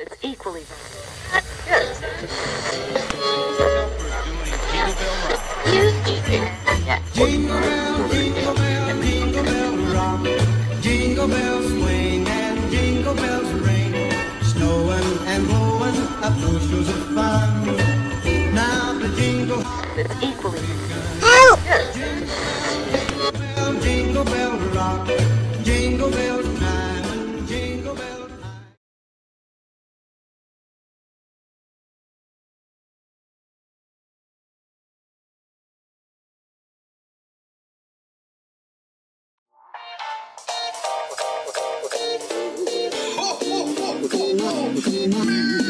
It's equally valid. Yes. Jingle bell rock. Jingle bell rock. that's equally... Oh. Help! Come on, come on.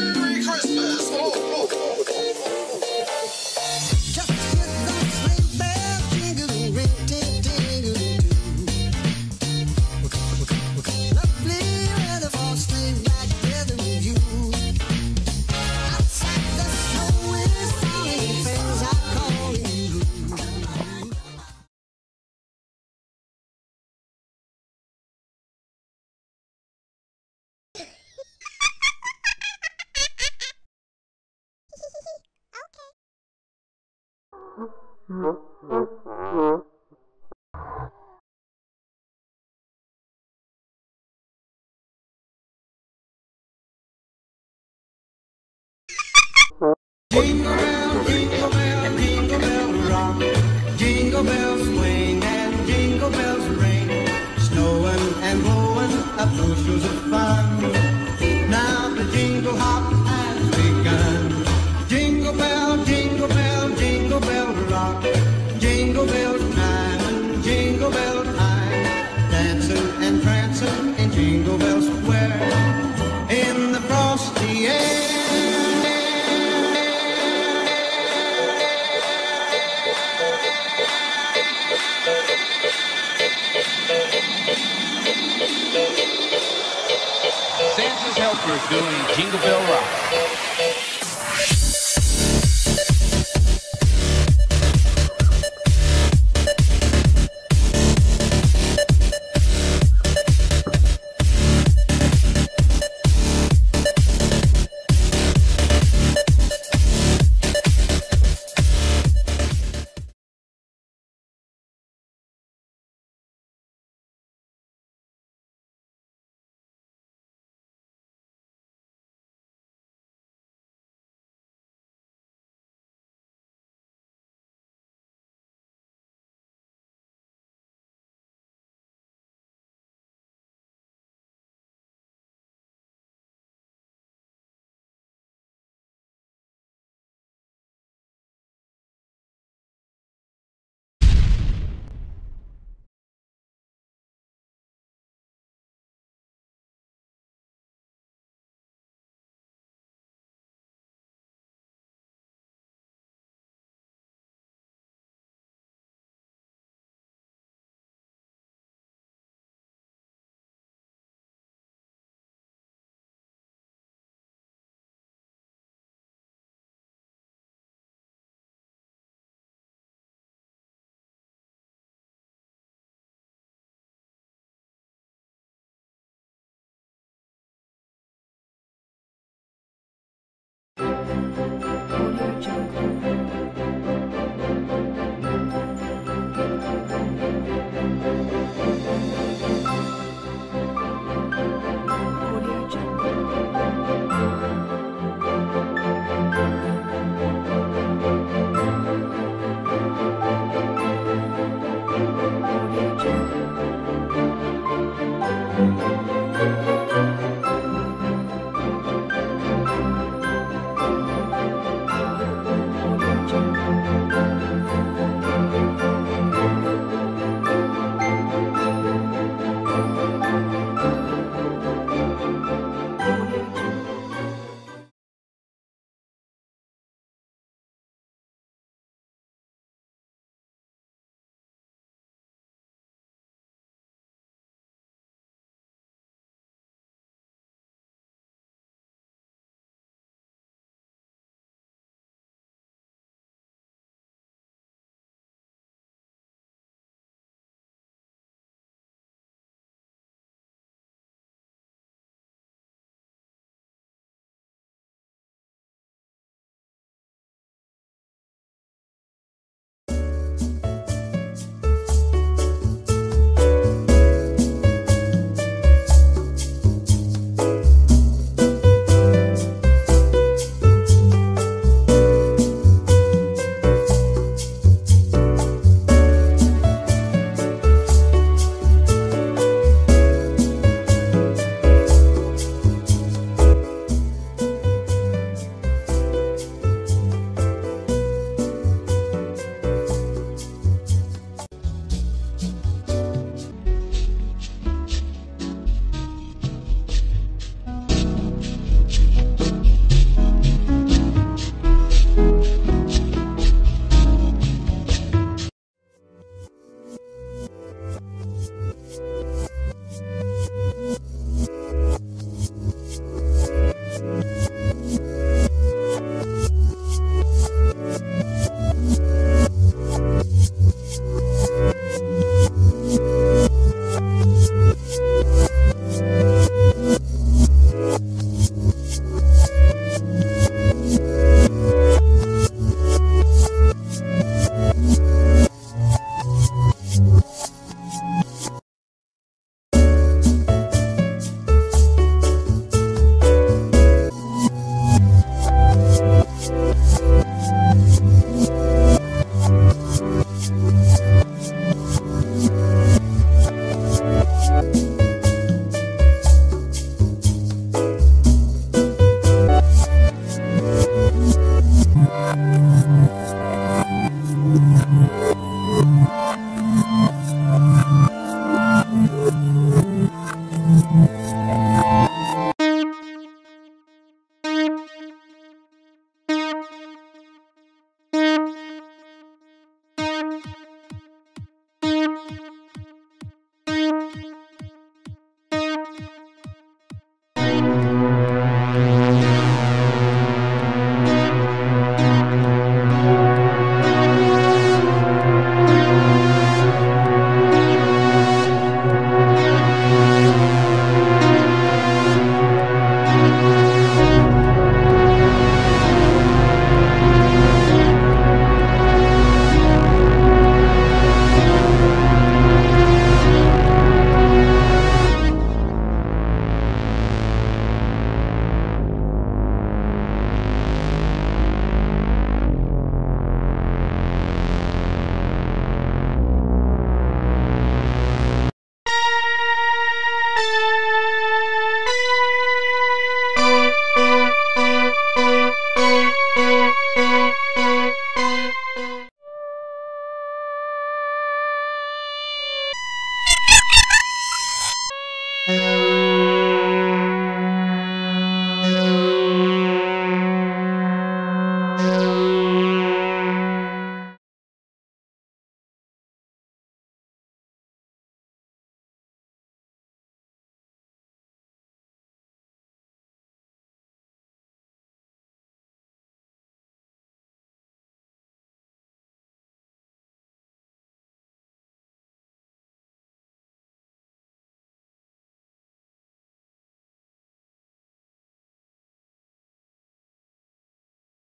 Jingle bell, jingle bell, jingle bell rock. Jingle bells swing and jingle bells ring. Snowing and blowing up bushels of fun. doing Jingle Bell Rock. Audio Jungle.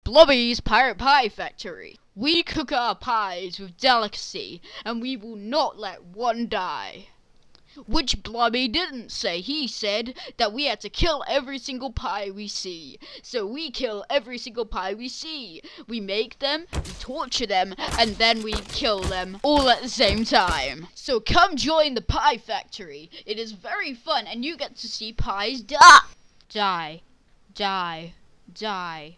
Blobby's Pirate Pie Factory. We cook our pies with delicacy, and we will not let one die. Which Blobby didn't say. He said that we had to kill every single pie we see. So we kill every single pie we see. We make them, we torture them, and then we kill them all at the same time. So come join the Pie Factory. It is very fun, and you get to see pies die. Die. Die. Die.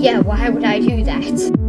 Yeah, why would I do that?